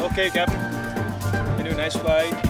okay, Captain. You do a nice flight.